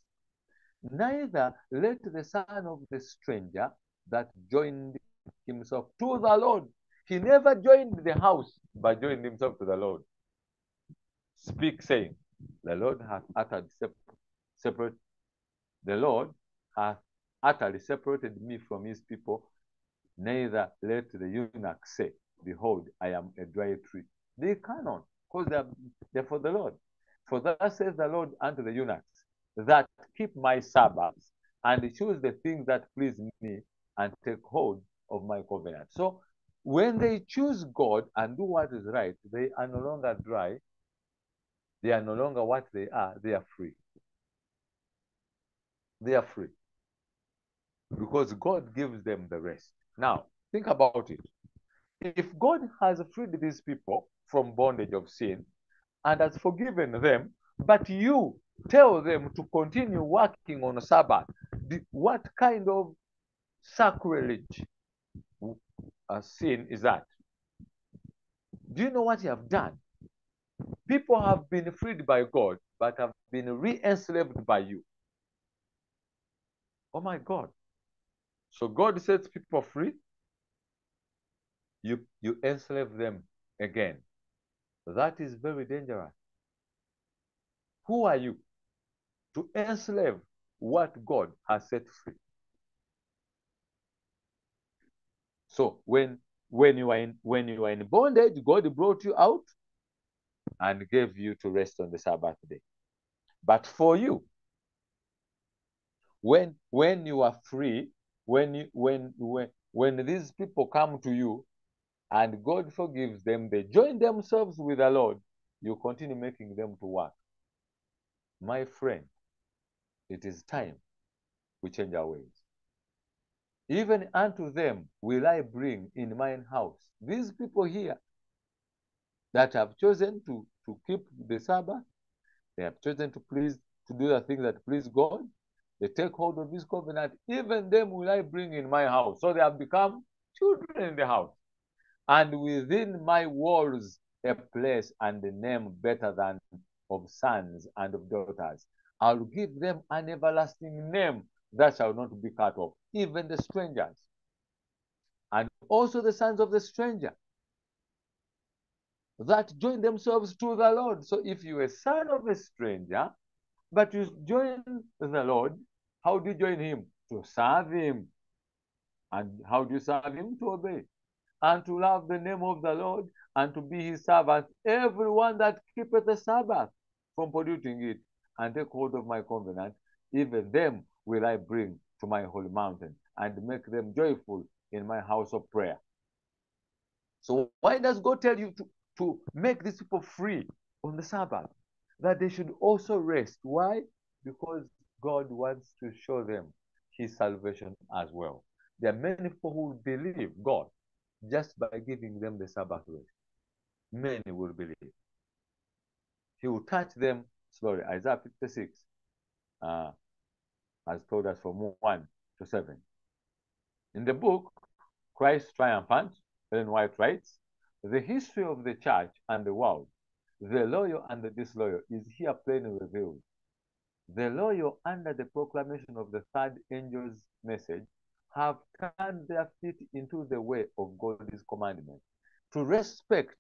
Neither let the son of the stranger that joined himself to the Lord. He never joined the house, but joined himself to the Lord. Speak, saying, The Lord hath uttered separate, the Lord hath utterly separated me from his people. Neither let the eunuch say, Behold, I am a dry tree. They cannot, because they are, they are for the Lord. For thus says the Lord unto the eunuchs, that keep my Sabbaths and choose the things that please me and take hold of my covenant. So when they choose God and do what is right, they are no longer dry. They are no longer what they are. They are free. They are free. Because God gives them the rest. Now, think about it. If God has freed these people from bondage of sin and has forgiven them, but you tell them to continue working on Sabbath, what kind of sacrilege uh, sin is that? Do you know what you have done? People have been freed by God, but have been re enslaved by you. Oh my God. So God sets people free, you, you enslave them again. That is very dangerous. Who are you to enslave what God has set free? So when when you are in when you are in bondage, God brought you out and gave you to rest on the Sabbath day. But for you, when when you are free, when you when when when these people come to you and God forgives them, they join themselves with the Lord, you continue making them to work. My friend, it is time we change our ways. Even unto them will I bring in mine house. These people here that have chosen to, to keep the Sabbath, they have chosen to please to do the things that please God. They take hold of this covenant. Even them will I bring in my house. So they have become children in the house. And within my walls a place and a name better than of sons and of daughters. I'll give them an everlasting name that shall not be cut off, even the strangers, and also the sons of the stranger that join themselves to the Lord. So if you're a son of a stranger, but you join the Lord, how do you join him? To serve him. And how do you serve him? To obey. And to love the name of the Lord and to be his servant. Everyone that keepeth the Sabbath from polluting it and take hold of my covenant, even them will I bring to my holy mountain and make them joyful in my house of prayer. So why does God tell you to, to make these people free on the Sabbath? That they should also rest. Why? Because God wants to show them his salvation as well. There are many people who believe God just by giving them the Sabbath rest. Many will believe. He will touch them slowly. Isaiah 56 uh, has told us from 1 to 7. In the book, Christ Triumphant, Ellen White writes, the history of the church and the world, the loyal and the disloyal, is here plainly revealed. The loyal, under the proclamation of the third angel's message, have turned their feet into the way of God's commandment, to respect,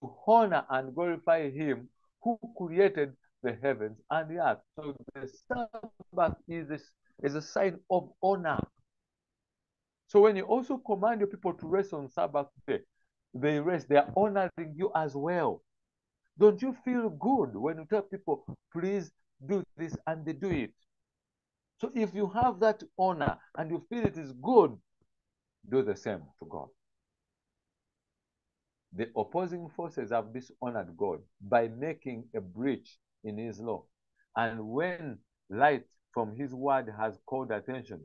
to honor, and glorify Him who created the heavens and the earth. So the Sabbath is a, is a sign of honor. So when you also command your people to rest on Sabbath day, they rest, they are honoring you as well. Don't you feel good when you tell people, please do this, and they do it? So if you have that honor and you feel it is good, do the same to God. The opposing forces have dishonored God by making a breach in his law. And when light from his word has called attention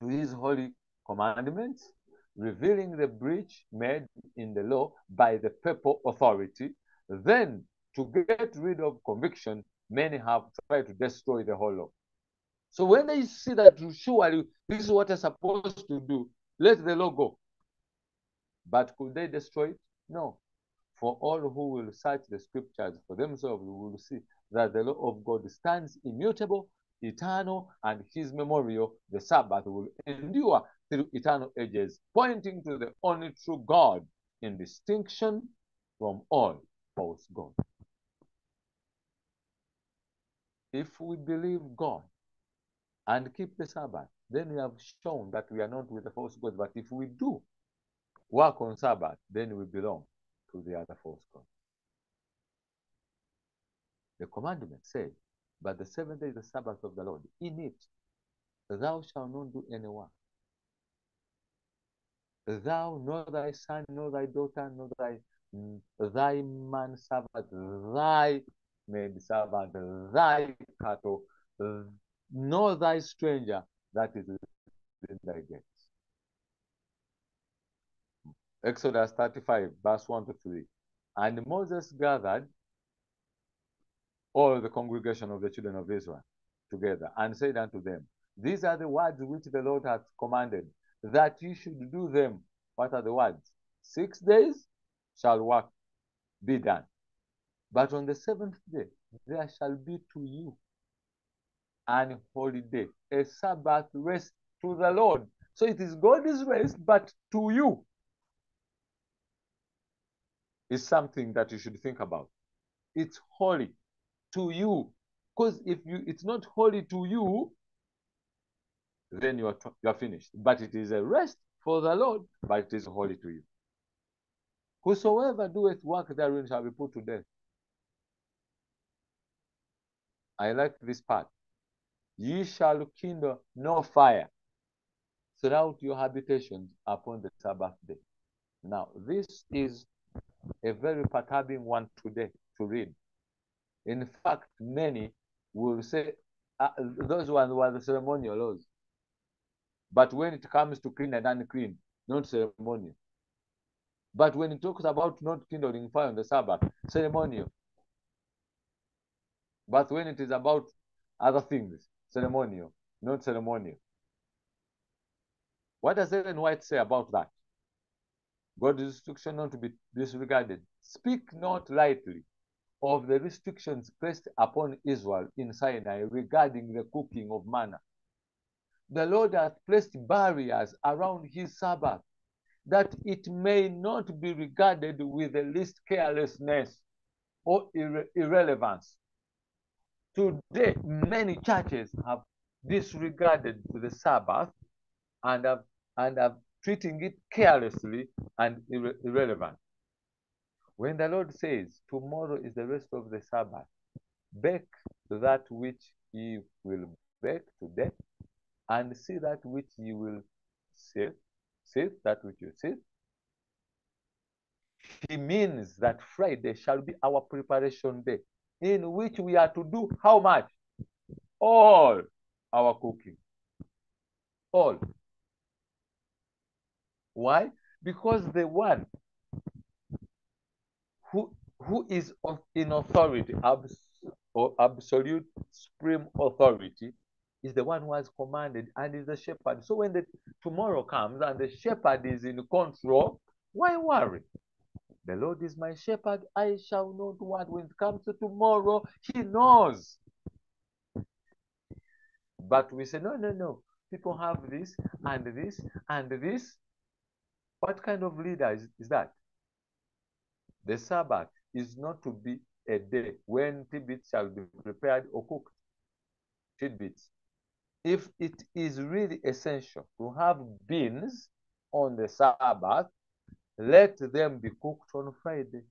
to his holy commandments, revealing the breach made in the law by the papal authority. Then, to get rid of conviction, many have tried to destroy the whole law. So when they see that surely this is what they're supposed to do, let the law go. But could they destroy it? No. For all who will search the scriptures for themselves will see that the law of God stands immutable, eternal, and his memorial, the Sabbath, will endure through eternal ages, pointing to the only true God in distinction from all false gods. If we believe God and keep the Sabbath, then we have shown that we are not with the false God. But if we do work on Sabbath, then we belong to the other false God. The commandment says, But the seventh day is the Sabbath of the Lord. In it, thou shalt not do any work. Thou, nor thy son, nor thy daughter, nor thy thy man servant, thy maid servant, thy cattle, nor thy stranger that is within thy gates. Exodus 35, verse 1 to 3. And Moses gathered all the congregation of the children of Israel together and said unto them, These are the words which the Lord hath commanded, that you should do them. What are the words? Six days shall work be done. But on the seventh day, there shall be to you an holiday, a Sabbath rest to the Lord. So it is God's rest, but to you is something that you should think about. It's holy to you. Because if you it's not holy to you, then you are you are finished. But it is a rest for the Lord, but it is holy to you. Whosoever doeth work therein shall be put to death. I like this part. Ye shall kindle no fire throughout your habitations upon the Sabbath day. Now, this is a very perturbing one today to read. In fact, many will say uh, those ones were the ceremonial laws. But when it comes to clean and unclean, not ceremonial. But when it talks about not kindling fire on the Sabbath, ceremonial. But when it is about other things, ceremonial, not ceremonial. What does Ellen White say about that? God's instruction not to be disregarded. Speak not lightly of the restrictions placed upon Israel in Sinai regarding the cooking of manna. The Lord hath placed barriers around his Sabbath that it may not be regarded with the least carelessness or irre irrelevance. Today, many churches have disregarded the Sabbath and have, and have treating it carelessly and irre irrelevant. When the Lord says, Tomorrow is the rest of the Sabbath, bake that which ye will bake today, and see that which ye will save, save that which you save. He means that Friday shall be our preparation day, in which we are to do how much? All our cooking. All. Why? Because the one who who is in authority, abs, absolute supreme authority, is the one who has commanded and is the shepherd. So when the tomorrow comes and the shepherd is in control, why worry? The Lord is my shepherd, I shall not want. When it comes to tomorrow, He knows. But we say, no, no, no. People have this and this and this. What kind of leader is, is that? The Sabbath is not to be a day when tidbits shall be prepared or cooked. Tidbits. If it is really essential to have beans on the Sabbath, let them be cooked on Friday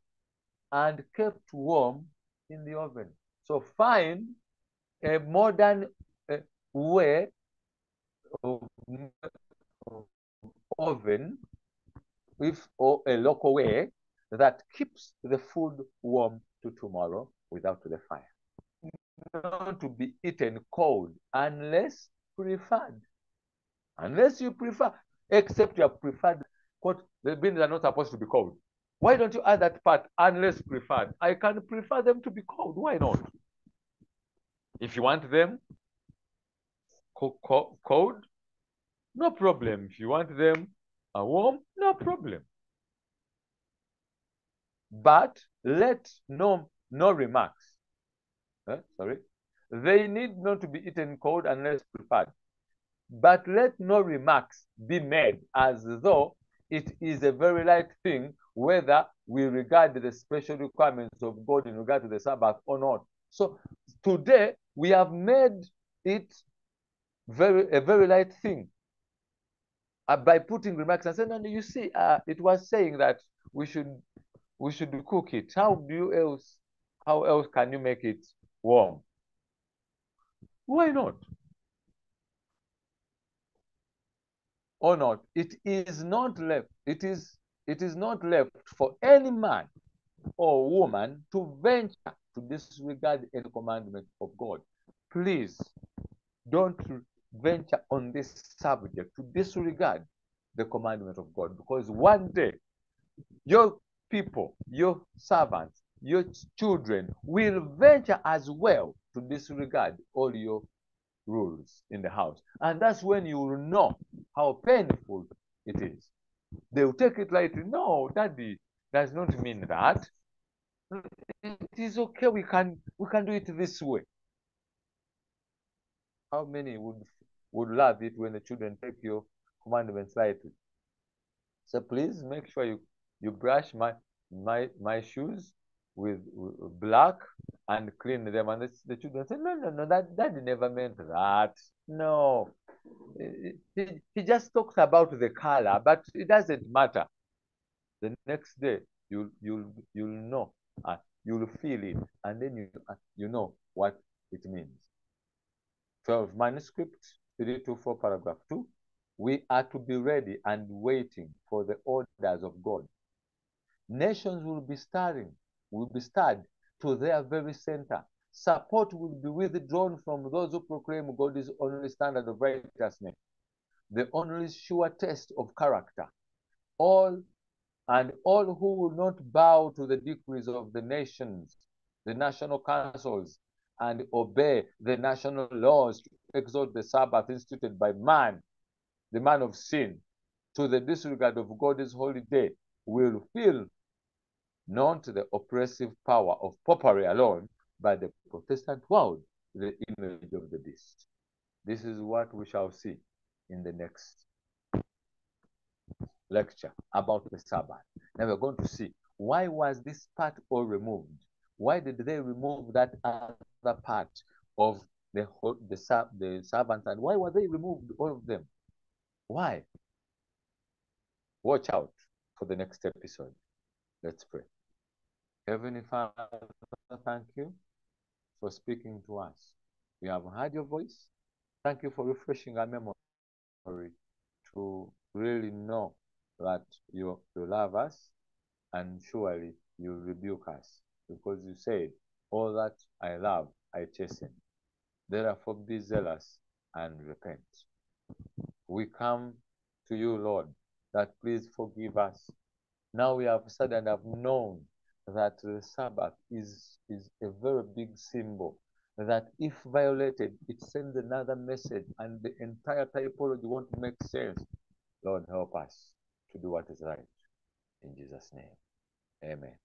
and kept warm in the oven. So find a modern uh, way of, oven with or a local way that keeps the food warm to tomorrow without the fire. Not to be eaten cold unless preferred. Unless you prefer, except you have preferred quote, the beans are not supposed to be cold. Why don't you add that part unless preferred? I can prefer them to be cold. Why not? If you want them co co cold, no problem. If you want them uh, warm, no problem. But let no no remarks. Sorry, they need not to be eaten cold unless preferred. But let no remarks be made as though it is a very light thing whether we regard the special requirements of God in regard to the Sabbath or not. So today we have made it very a very light thing uh, by putting remarks and saying, and you see, uh, it was saying that we should we should cook it. How do you else? How else can you make it warm? Why not? Or not? It is not left. It is it is not left for any man or woman to venture to disregard any commandment of God. Please don't venture on this subject to disregard the commandment of God because one day your people, your servants, your children will venture as well to disregard all your rules in the house. And that's when you will know how painful it is. They will take it lightly. No, daddy does not mean that. It is okay. We can we can do it this way. How many would would love it when the children take your commandments lightly? So please make sure you you brush my my my shoes with, with black and clean them. And the, the children say, no, no, no, that that never meant that. No, he, he just talks about the color, but it doesn't matter. The next day, you'll you'll you'll know, uh, you'll feel it, and then you uh, you know what it means. 12 manuscript 324 paragraph 2 we are to be ready and waiting for the orders of god nations will be stirring will be stirred to their very center. Support will be withdrawn from those who proclaim god is only standard of righteousness the only sure test of character. All and all who will not bow to the decrees of the nations the national councils and obey the national laws to exalt the Sabbath instituted by man, the man of sin, to the disregard of God's holy day, will feel not the oppressive power of popery alone, but the Protestant world, the image of the beast. This is what we shall see in the next lecture about the Sabbath. Now we're going to see why was this part all removed? Why did they remove that other part of the the, the servants and why were they removed all of them? Why? Watch out for the next episode. Let's pray. Heavenly Father, thank you for speaking to us. We have heard your voice. Thank you for refreshing our memory to really know that you, you love us and surely you rebuke us because you said, All that I love, I chasten. Therefore, be zealous and repent. We come to you, Lord, that please forgive us. Now we have said and have known that the Sabbath is, is a very big symbol, that if violated, it sends another message, and the entire typology won't make sense. Lord, help us to do what is right. In Jesus' name, amen.